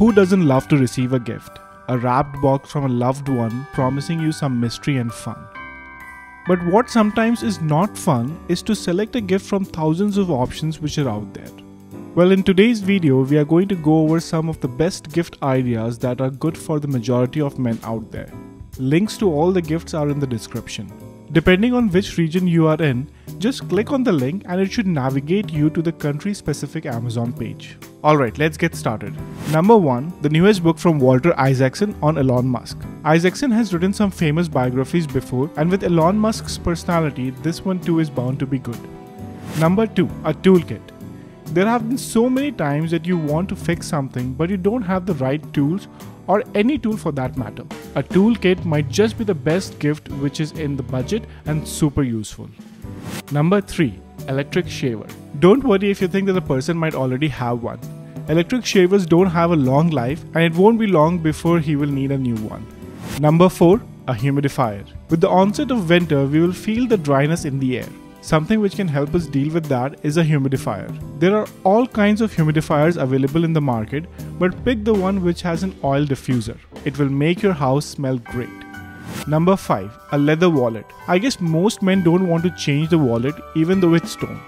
Who doesn't love to receive a gift? A wrapped box from a loved one promising you some mystery and fun. But what sometimes is not fun is to select a gift from thousands of options which are out there. Well, in today's video, we are going to go over some of the best gift ideas that are good for the majority of men out there. Links to all the gifts are in the description. Depending on which region you are in, just click on the link and it should navigate you to the country specific Amazon page. Alright, let's get started. Number 1 The newest book from Walter Isaacson on Elon Musk. Isaacson has written some famous biographies before, and with Elon Musk's personality, this one too is bound to be good. Number 2 A toolkit. There have been so many times that you want to fix something but you don't have the right tools or any tool for that matter. A toolkit might just be the best gift which is in the budget and super useful. Number 3. Electric shaver. Don't worry if you think that the person might already have one. Electric shavers don't have a long life and it won't be long before he will need a new one. Number 4. A humidifier. With the onset of winter, we will feel the dryness in the air. Something which can help us deal with that is a humidifier. There are all kinds of humidifiers available in the market, but pick the one which has an oil diffuser. It will make your house smell great. Number 5. A leather wallet. I guess most men don't want to change the wallet even though it's torn.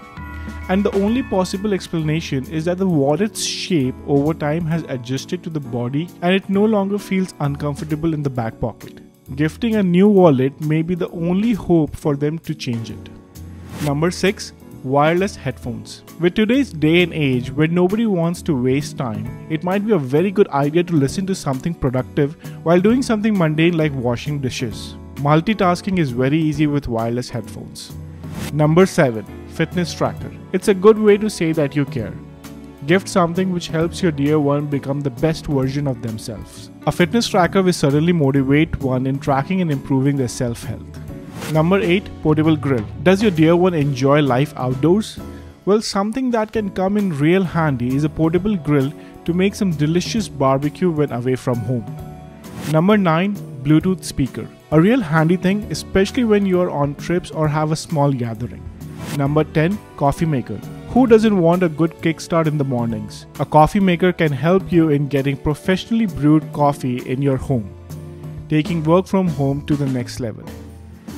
And the only possible explanation is that the wallet's shape over time has adjusted to the body and it no longer feels uncomfortable in the back pocket. Gifting a new wallet may be the only hope for them to change it. Number 6 Wireless headphones. With today's day and age, where nobody wants to waste time, it might be a very good idea to listen to something productive while doing something mundane like washing dishes. Multitasking is very easy with wireless headphones. Number 7 Fitness Tracker. It's a good way to say that you care. Gift something which helps your dear one become the best version of themselves. A fitness tracker will certainly motivate one in tracking and improving their self health. Number 8 Portable Grill. Does your dear one enjoy life outdoors? Well, something that can come in real handy is a portable grill to make some delicious barbecue when away from home. Number 9 Bluetooth speaker. A real handy thing, especially when you are on trips or have a small gathering. Number 10 Coffee maker. Who doesn't want a good kickstart in the mornings? A coffee maker can help you in getting professionally brewed coffee in your home, taking work from home to the next level.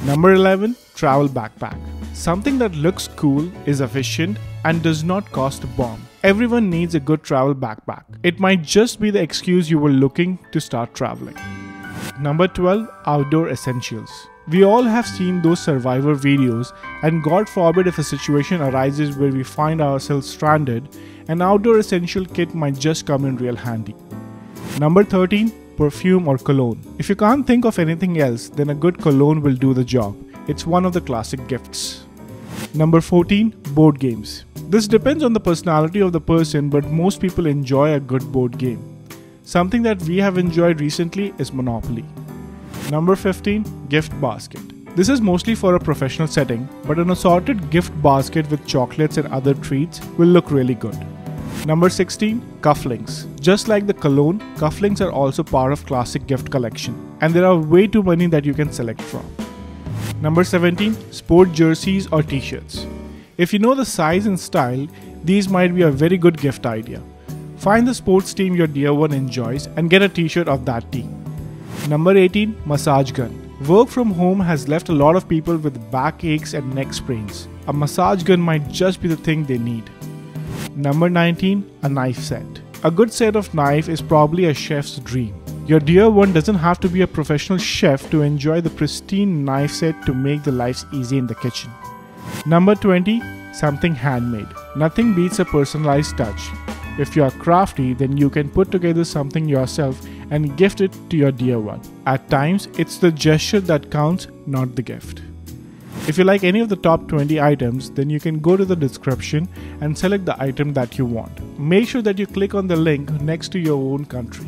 Number 11 Travel Backpack. Something that looks cool, is efficient, and does not cost a bomb. Everyone needs a good travel backpack. It might just be the excuse you were looking to start traveling. Number 12 Outdoor Essentials. We all have seen those survivor videos, and God forbid if a situation arises where we find ourselves stranded, an outdoor essential kit might just come in real handy. Number 13 perfume, or cologne. If you can't think of anything else, then a good cologne will do the job. It's one of the classic gifts. Number 14 Board games. This depends on the personality of the person, but most people enjoy a good board game. Something that we have enjoyed recently is Monopoly. Number 15 Gift basket. This is mostly for a professional setting, but an assorted gift basket with chocolates and other treats will look really good. Number 16 Cufflinks. Just like the cologne, cufflinks are also part of classic gift collection, and there are way too many that you can select from. Number 17 Sport jerseys or t shirts. If you know the size and style, these might be a very good gift idea. Find the sports team your dear one enjoys and get a t shirt of that team. Number 18 Massage gun. Work from home has left a lot of people with back aches and neck sprains. A massage gun might just be the thing they need. Number 19 A knife set. A good set of knife is probably a chef's dream. Your dear one doesn't have to be a professional chef to enjoy the pristine knife set to make the lives easy in the kitchen. Number 20 Something handmade. Nothing beats a personalized touch. If you are crafty, then you can put together something yourself and gift it to your dear one. At times, it's the gesture that counts, not the gift. If you like any of the top 20 items, then you can go to the description and select the item that you want. Make sure that you click on the link next to your own country.